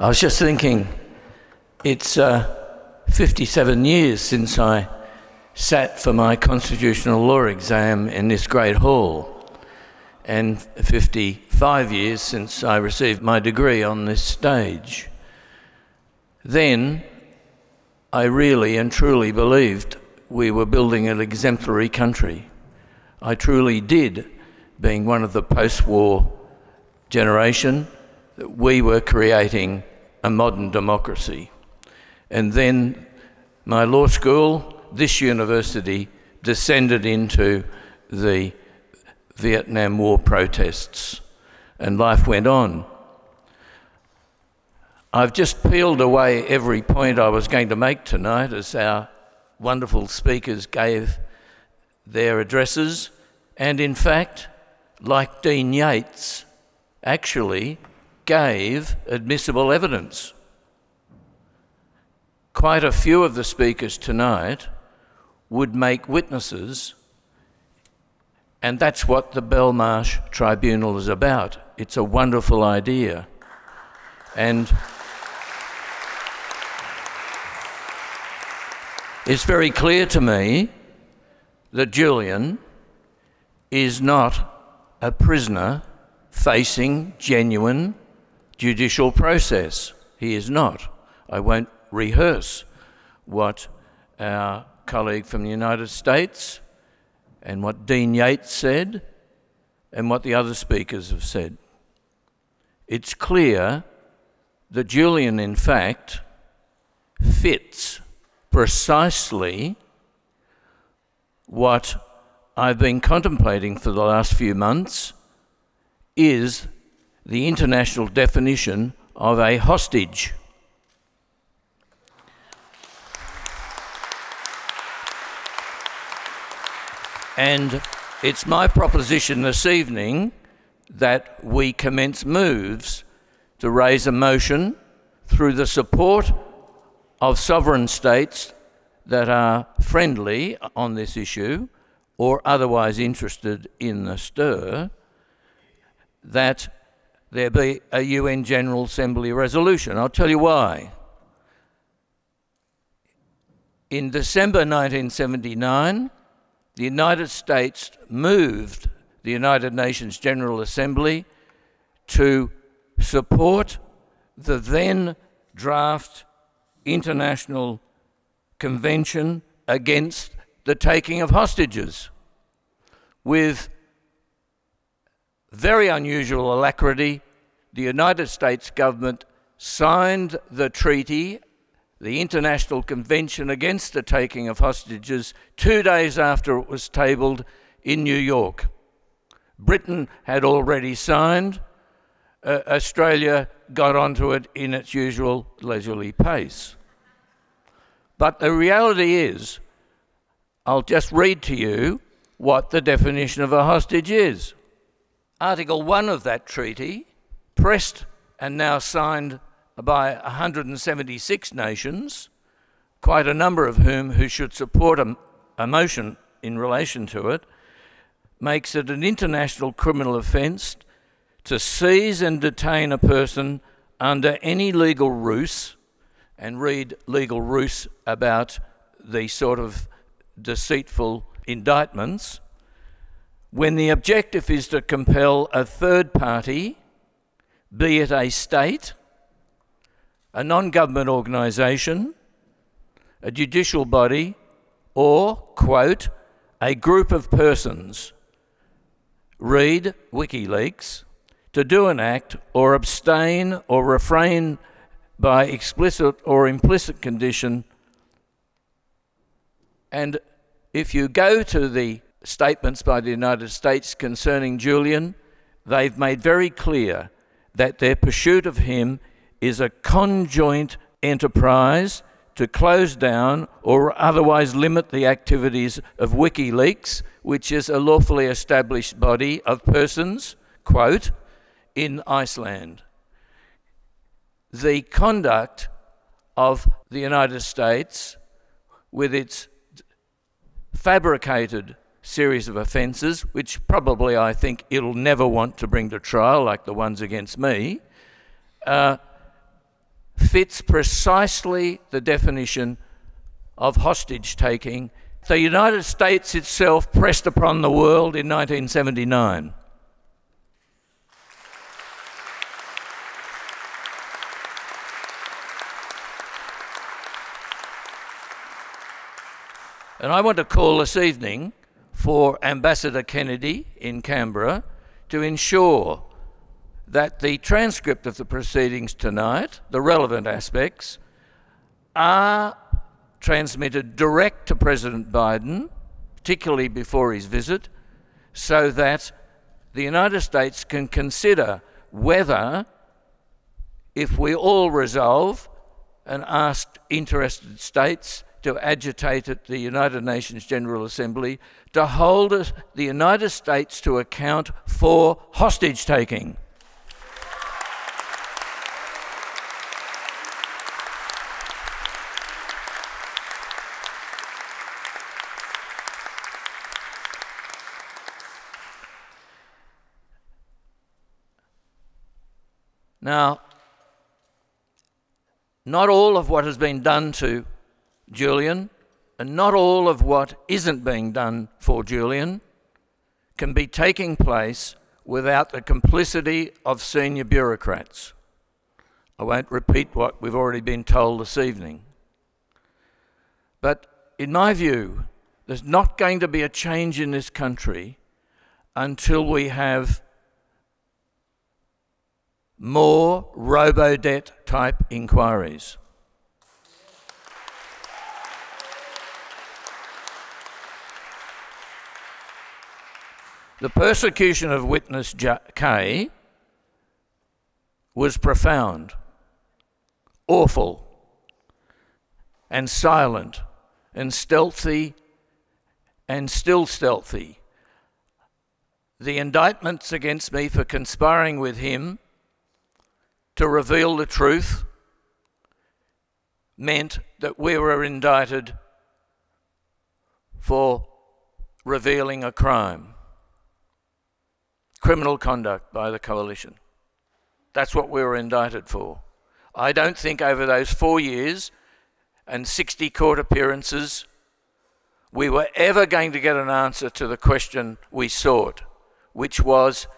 I was just thinking, it's uh, 57 years since I sat for my constitutional law exam in this great hall, and 55 years since I received my degree on this stage. Then I really and truly believed we were building an exemplary country. I truly did, being one of the post war generation, that we were creating a modern democracy. And then my law school, this university, descended into the Vietnam War protests, and life went on. I've just peeled away every point I was going to make tonight as our wonderful speakers gave their addresses, and in fact, like Dean Yates, actually gave admissible evidence. Quite a few of the speakers tonight would make witnesses, and that's what the Belmarsh Tribunal is about. It's a wonderful idea. And It's very clear to me that Julian is not a prisoner facing genuine judicial process. He is not. I won't rehearse what our colleague from the United States and what Dean Yates said and what the other speakers have said. It's clear that Julian, in fact, fits precisely what I've been contemplating for the last few months is the international definition of a hostage. And it's my proposition this evening that we commence moves to raise a motion through the support of sovereign states that are friendly on this issue or otherwise interested in the stir, that there be a UN General Assembly resolution. I'll tell you why. In December 1979, the United States moved the United Nations General Assembly to support the then draft international convention against the taking of hostages with very unusual alacrity, the United States government signed the treaty, the International Convention Against the Taking of Hostages, two days after it was tabled in New York. Britain had already signed, uh, Australia got onto it in its usual leisurely pace. But the reality is, I'll just read to you what the definition of a hostage is. Article 1 of that treaty, pressed and now signed by 176 nations, quite a number of whom who should support a, a motion in relation to it, makes it an international criminal offence to seize and detain a person under any legal ruse and read legal ruse about the sort of deceitful indictments when the objective is to compel a third party, be it a state, a non government organisation, a judicial body, or, quote, a group of persons, read WikiLeaks, to do an act or abstain or refrain by explicit or implicit condition. And if you go to the statements by the United States concerning Julian, they've made very clear that their pursuit of him is a conjoint enterprise to close down or otherwise limit the activities of WikiLeaks, which is a lawfully established body of persons, quote, in Iceland. The conduct of the United States with its fabricated series of offences, which probably I think it'll never want to bring to trial, like the ones against me, uh, fits precisely the definition of hostage taking the United States itself pressed upon the world in 1979. And I want to call this evening for Ambassador Kennedy in Canberra to ensure that the transcript of the proceedings tonight, the relevant aspects, are transmitted direct to President Biden, particularly before his visit, so that the United States can consider whether, if we all resolve and ask interested states to agitate at the United Nations General Assembly to hold the United States to account for hostage taking. Now, not all of what has been done to Julian, and not all of what isn't being done for Julian can be taking place without the complicity of senior bureaucrats. I won't repeat what we've already been told this evening. But in my view, there's not going to be a change in this country until we have more robo-debt type inquiries. The persecution of witness K was profound, awful, and silent, and stealthy, and still stealthy. The indictments against me for conspiring with him to reveal the truth meant that we were indicted for revealing a crime criminal conduct by the coalition. That's what we were indicted for. I don't think over those four years and 60 court appearances, we were ever going to get an answer to the question we sought, which was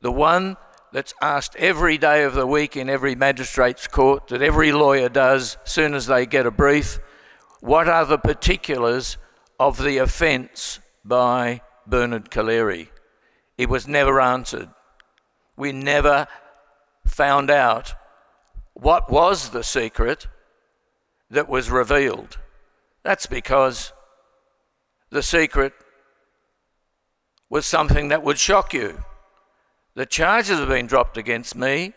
the one that's asked every day of the week in every magistrate's court, that every lawyer does as soon as they get a brief. What are the particulars of the offence by Bernard Collaery? It was never answered. We never found out what was the secret that was revealed. That's because the secret was something that would shock you. The charges have been dropped against me,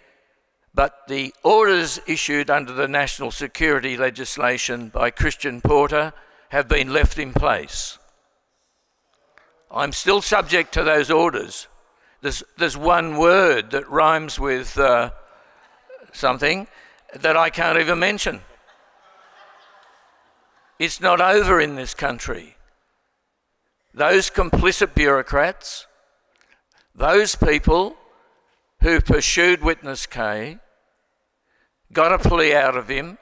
but the orders issued under the national security legislation by Christian Porter have been left in place. I'm still subject to those orders. There's, there's one word that rhymes with uh, something that I can't even mention. It's not over in this country. Those complicit bureaucrats, those people who pursued Witness K, got a plea out of him,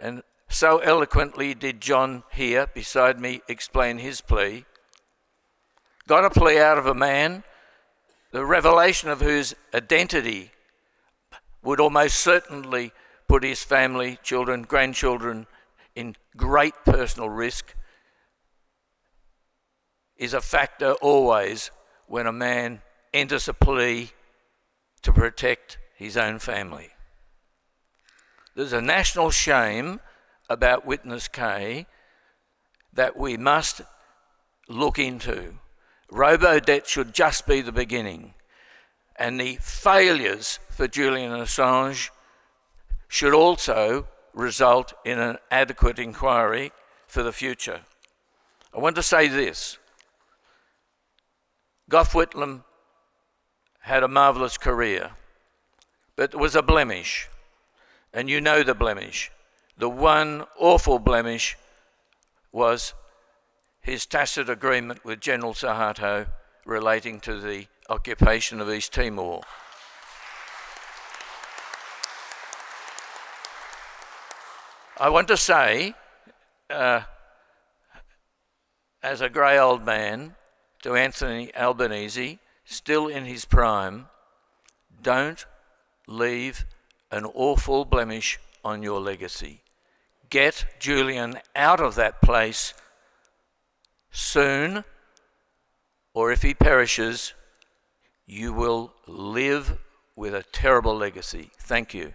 and so eloquently did John here beside me explain his plea got a plea out of a man, the revelation of whose identity would almost certainly put his family, children, grandchildren in great personal risk, is a factor always when a man enters a plea to protect his own family. There's a national shame about Witness K that we must look into. Robo debt should just be the beginning. And the failures for Julian Assange should also result in an adequate inquiry for the future. I want to say this Gough Whitlam had a marvellous career, but there was a blemish, and you know the blemish. The one awful blemish was his tacit agreement with General Suharto relating to the occupation of East Timor. I want to say, uh, as a grey old man, to Anthony Albanese, still in his prime, don't leave an awful blemish on your legacy. Get Julian out of that place soon, or if he perishes, you will live with a terrible legacy. Thank you.